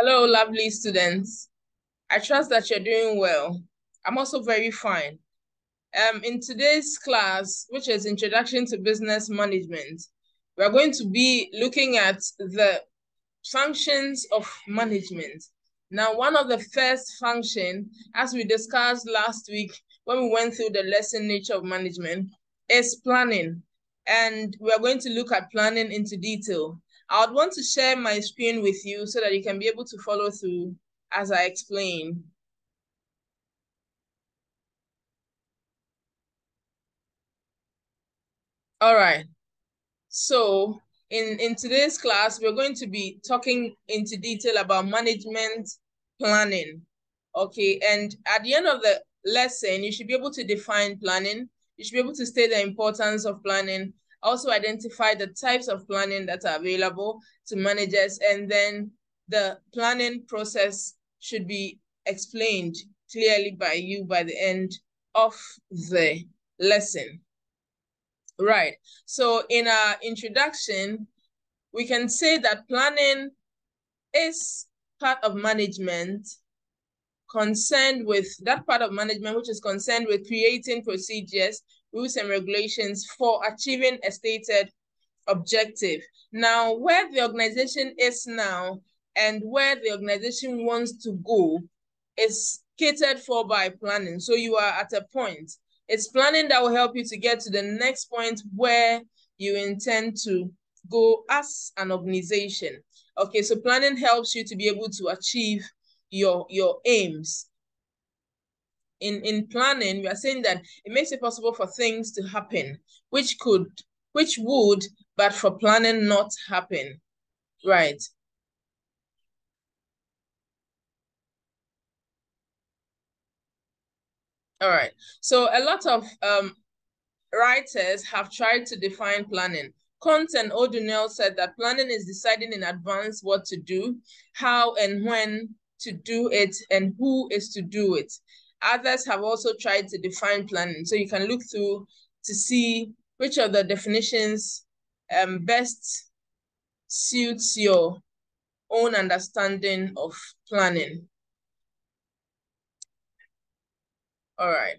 Hello, lovely students. I trust that you're doing well. I'm also very fine. Um, in today's class, which is Introduction to Business Management, we're going to be looking at the functions of management. Now, one of the first function, as we discussed last week when we went through the lesson nature of management, is planning. And we're going to look at planning into detail. I would want to share my screen with you so that you can be able to follow through as I explain. All right. So in, in today's class, we're going to be talking into detail about management planning. Okay, and at the end of the lesson, you should be able to define planning. You should be able to state the importance of planning, also identify the types of planning that are available to managers, and then the planning process should be explained clearly by you by the end of the lesson. Right. So in our introduction, we can say that planning is part of management concerned with that part of management which is concerned with creating procedures, rules and regulations for achieving a stated objective. Now, where the organization is now and where the organization wants to go is catered for by planning. So you are at a point it's planning that will help you to get to the next point where you intend to go as an organization. Okay, so planning helps you to be able to achieve your, your aims. In, in planning, we are saying that it makes it possible for things to happen, which could, which would, but for planning not happen. Right. All right. So a lot of um, writers have tried to define planning. Koontz and O'Donnell said that planning is deciding in advance what to do, how and when to do it, and who is to do it. Others have also tried to define planning. So you can look through to see which of the definitions um, best suits your own understanding of planning. All right.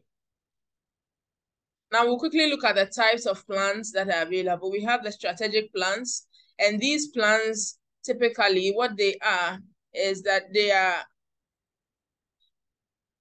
Now we'll quickly look at the types of plans that are available. We have the strategic plans, and these plans, typically what they are is that they are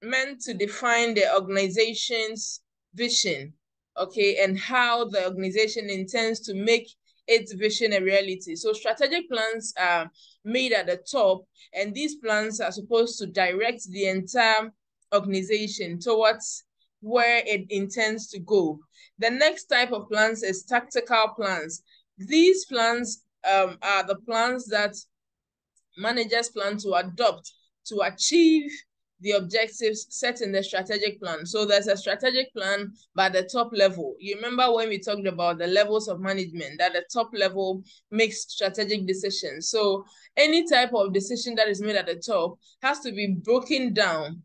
meant to define the organization's vision, okay, and how the organization intends to make its vision a reality. So strategic plans are made at the top, and these plans are supposed to direct the entire organization towards where it intends to go. The next type of plans is tactical plans. These plans um, are the plans that managers plan to adopt to achieve the objectives set in the strategic plan. So there's a strategic plan by the top level. You remember when we talked about the levels of management, that the top level makes strategic decisions. So any type of decision that is made at the top has to be broken down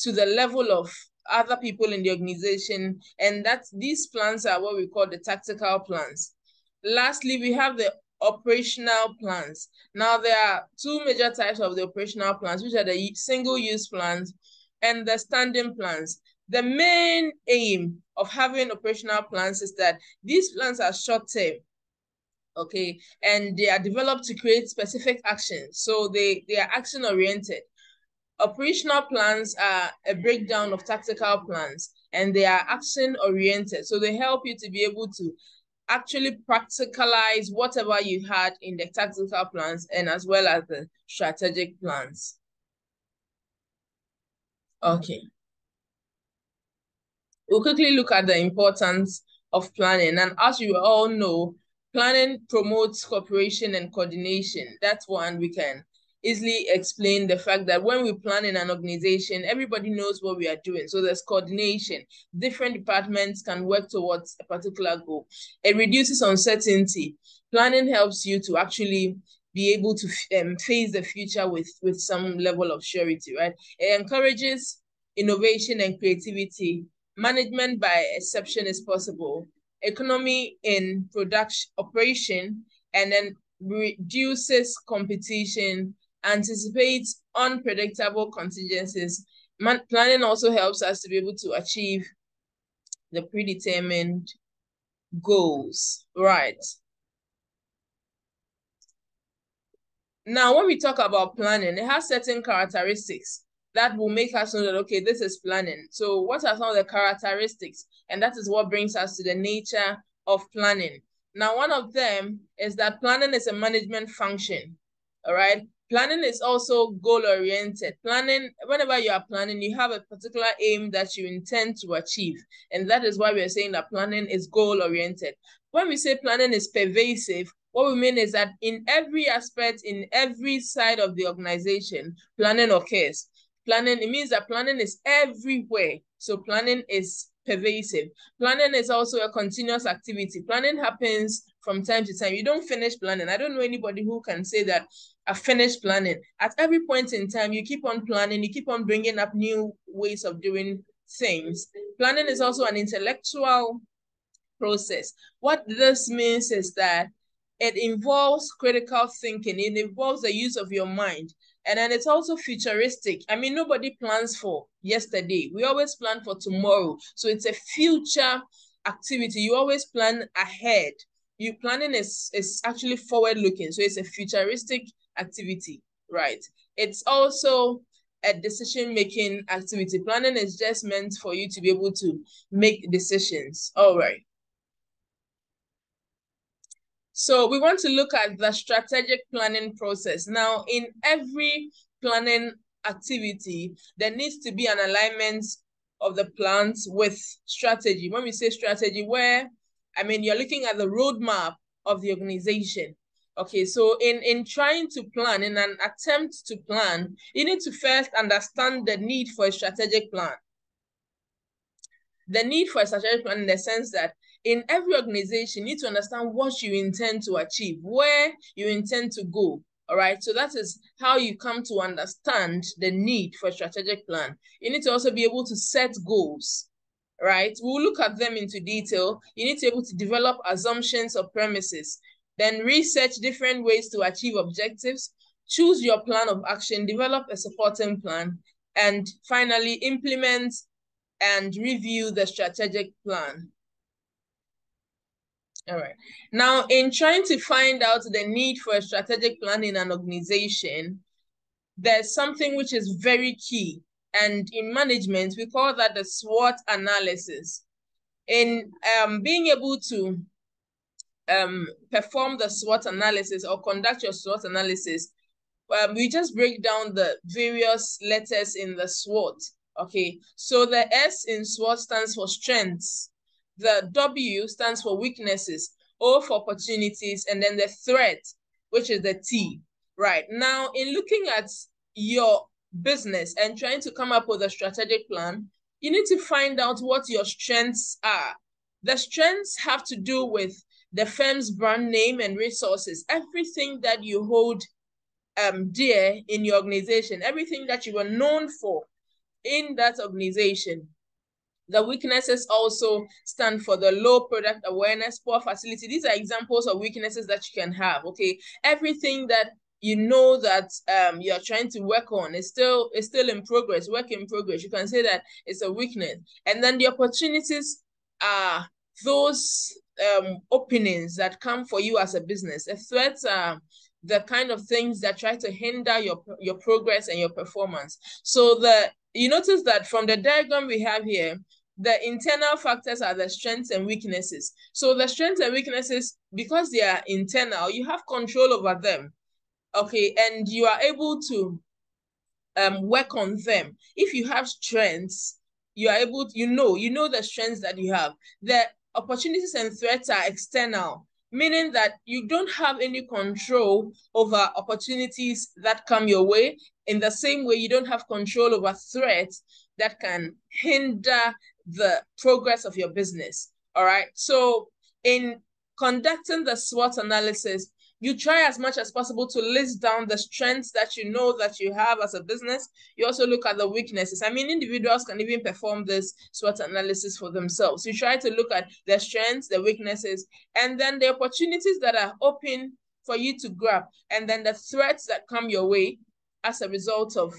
to the level of other people in the organization. And that these plans are what we call the tactical plans. Lastly, we have the operational plans. Now, there are two major types of the operational plans, which are the single-use plans and the standing plans. The main aim of having operational plans is that these plans are short-term, okay, and they are developed to create specific actions. So they, they are action-oriented. Operational plans are a breakdown of tactical plans and they are action oriented. So they help you to be able to actually practicalize whatever you had in the tactical plans and as well as the strategic plans. Okay. We'll quickly look at the importance of planning. And as you all know, planning promotes cooperation and coordination. That's one we can easily explain the fact that when we plan in an organization, everybody knows what we are doing. So there's coordination. Different departments can work towards a particular goal. It reduces uncertainty. Planning helps you to actually be able to um, face the future with, with some level of surety, right? It encourages innovation and creativity. Management by exception is possible. Economy in production operation, and then reduces competition anticipate unpredictable contingencies. Man planning also helps us to be able to achieve the predetermined goals, right? Now, when we talk about planning, it has certain characteristics that will make us know that, okay, this is planning. So what are some of the characteristics? And that is what brings us to the nature of planning. Now, one of them is that planning is a management function, all right? Planning is also goal-oriented. Planning, whenever you are planning, you have a particular aim that you intend to achieve. And that is why we are saying that planning is goal-oriented. When we say planning is pervasive, what we mean is that in every aspect, in every side of the organization, planning occurs. Planning, it means that planning is everywhere. So planning is pervasive. Planning is also a continuous activity. Planning happens from time to time. You don't finish planning. I don't know anybody who can say that I finished planning. At every point in time, you keep on planning, you keep on bringing up new ways of doing things. Planning is also an intellectual process. What this means is that it involves critical thinking. It involves the use of your mind. And then it's also futuristic. I mean, nobody plans for yesterday. We always plan for tomorrow. So it's a future activity. You always plan ahead. You planning is, is actually forward looking. So it's a futuristic activity, right? It's also a decision making activity. Planning is just meant for you to be able to make decisions. All right. So we want to look at the strategic planning process. Now, in every planning activity, there needs to be an alignment of the plans with strategy. When we say strategy, where, I mean, you're looking at the roadmap of the organization. Okay, so in, in trying to plan, in an attempt to plan, you need to first understand the need for a strategic plan. The need for a strategic plan in the sense that in every organization, you need to understand what you intend to achieve, where you intend to go. All right. So that is how you come to understand the need for a strategic plan. You need to also be able to set goals. Right. We'll look at them into detail. You need to be able to develop assumptions or premises, then research different ways to achieve objectives, choose your plan of action, develop a supporting plan, and finally implement and review the strategic plan. All right. Now, in trying to find out the need for a strategic plan in an organization, there's something which is very key. And in management, we call that the SWOT analysis. In um, being able to um, perform the SWOT analysis or conduct your SWOT analysis, um, we just break down the various letters in the SWOT. Okay, so the S in SWOT stands for strengths. The W stands for weaknesses, O for opportunities, and then the threat, which is the T. Right. Now, in looking at your business and trying to come up with a strategic plan, you need to find out what your strengths are. The strengths have to do with the firm's brand name and resources, everything that you hold um, dear in your organization, everything that you were known for in that organization. The weaknesses also stand for the low product awareness, poor facility. These are examples of weaknesses that you can have. Okay, everything that you know that um you're trying to work on It's still it's still in progress, work in progress. You can say that it's a weakness, and then the opportunities are those um openings that come for you as a business. The threats are the kind of things that try to hinder your your progress and your performance. So the you notice that from the diagram we have here, the internal factors are the strengths and weaknesses. So the strengths and weaknesses, because they are internal, you have control over them. Okay, and you are able to um work on them. If you have strengths, you are able to, you know, you know the strengths that you have. The opportunities and threats are external, meaning that you don't have any control over opportunities that come your way. In the same way, you don't have control over threats that can hinder the progress of your business. All right. So in conducting the SWOT analysis, you try as much as possible to list down the strengths that you know that you have as a business. You also look at the weaknesses. I mean, individuals can even perform this SWOT analysis for themselves. You try to look at the strengths, the weaknesses, and then the opportunities that are open for you to grab, and then the threats that come your way, as a result of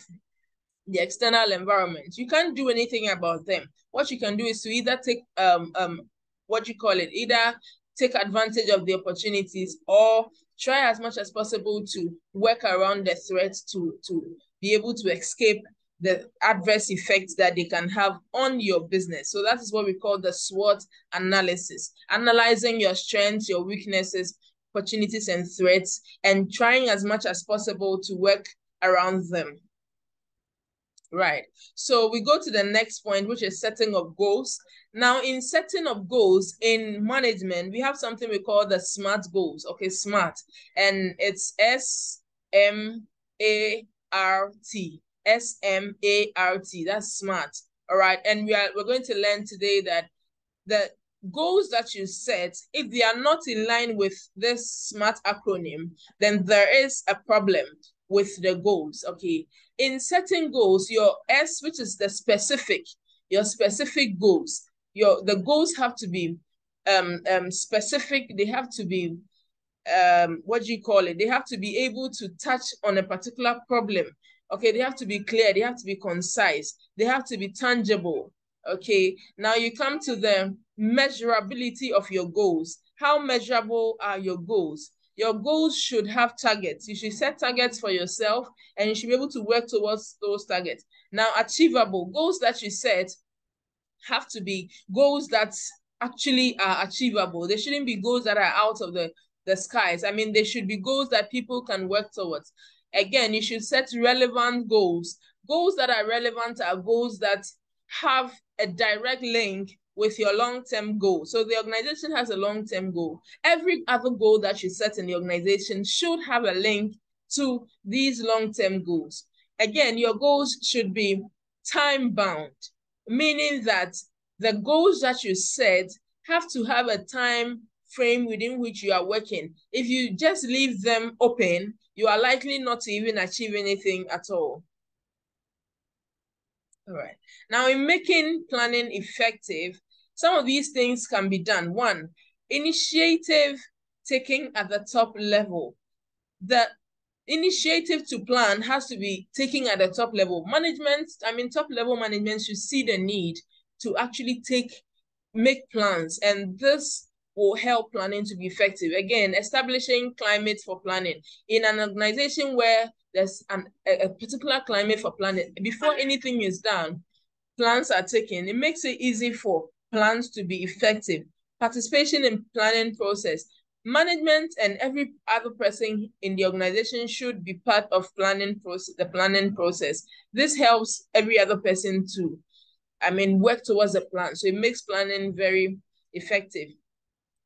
the external environment. You can't do anything about them. What you can do is to either take um um what you call it, either take advantage of the opportunities or try as much as possible to work around the threat to to be able to escape the adverse effects that they can have on your business. So that is what we call the SWOT analysis, analyzing your strengths, your weaknesses, opportunities and threats, and trying as much as possible to work around them. Right. So we go to the next point, which is setting of goals. Now, in setting of goals in management, we have something we call the SMART goals. Okay, SMART. And it's S M A R T. S M A R T. That's SMART. All right. And we are we're going to learn today that the goals that you set, if they are not in line with this SMART acronym, then there is a problem with the goals. Okay. In setting goals, your S, which is the specific, your specific goals, your the goals have to be um um specific, they have to be um what do you call it? They have to be able to touch on a particular problem. Okay, they have to be clear, they have to be concise, they have to be tangible. Okay, now you come to the measurability of your goals. How measurable are your goals? Your goals should have targets. You should set targets for yourself and you should be able to work towards those targets. Now, achievable goals that you set have to be goals that actually are achievable. They shouldn't be goals that are out of the, the skies. I mean, they should be goals that people can work towards. Again, you should set relevant goals. Goals that are relevant are goals that have a direct link with your long-term goal. So the organization has a long-term goal. Every other goal that you set in the organization should have a link to these long-term goals. Again, your goals should be time-bound, meaning that the goals that you set have to have a time frame within which you are working. If you just leave them open, you are likely not to even achieve anything at all. All right. Now, in making planning effective, some of these things can be done. One, initiative taking at the top level. The initiative to plan has to be taking at the top level. Management, I mean, top level management should see the need to actually take, make plans. And this will help planning to be effective. Again, establishing climate for planning. In an organization where there's an, a, a particular climate for planning, before anything is done, plans are taken. It makes it easy for plans to be effective, participation in planning process. Management and every other person in the organization should be part of planning process, the planning process. This helps every other person to, I mean, work towards a plan. So it makes planning very effective.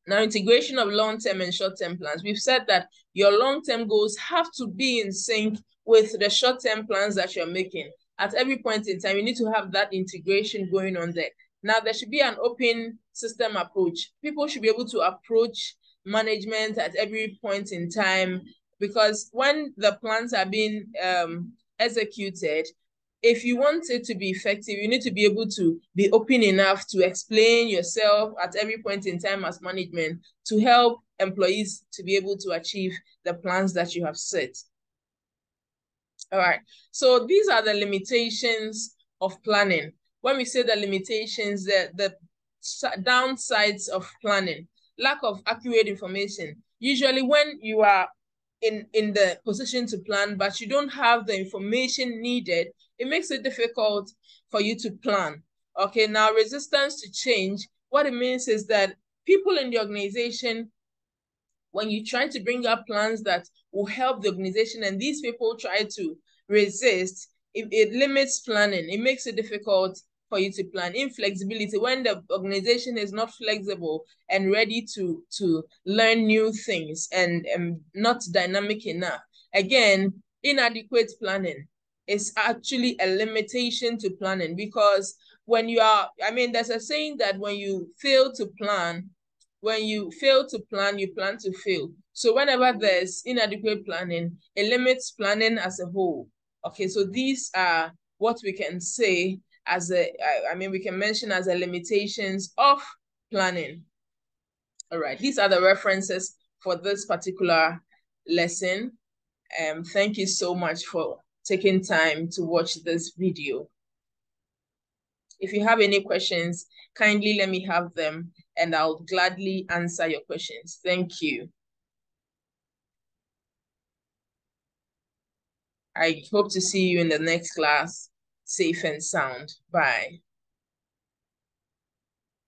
Now, integration of long-term and short-term plans. We've said that your long-term goals have to be in sync with the short-term plans that you're making. At every point in time, you need to have that integration going on there. Now, there should be an open system approach. People should be able to approach management at every point in time because when the plans are being um, executed, if you want it to be effective, you need to be able to be open enough to explain yourself at every point in time as management to help employees to be able to achieve the plans that you have set. All right, so these are the limitations of planning when we say the limitations, the, the downsides of planning, lack of accurate information. Usually when you are in, in the position to plan, but you don't have the information needed, it makes it difficult for you to plan. Okay, now resistance to change, what it means is that people in the organization, when you try to bring up plans that will help the organization and these people try to resist, it, it limits planning. It makes it difficult for you to plan. Inflexibility, when the organization is not flexible and ready to, to learn new things and not dynamic enough. Again, inadequate planning is actually a limitation to planning because when you are, I mean, there's a saying that when you fail to plan, when you fail to plan, you plan to fail. So whenever there's inadequate planning, it limits planning as a whole. Okay, so these are what we can say as a, I mean, we can mention as a limitations of planning. All right, these are the references for this particular lesson. Um, thank you so much for taking time to watch this video. If you have any questions, kindly let me have them and I'll gladly answer your questions. Thank you. I hope to see you in the next class, safe and sound. Bye.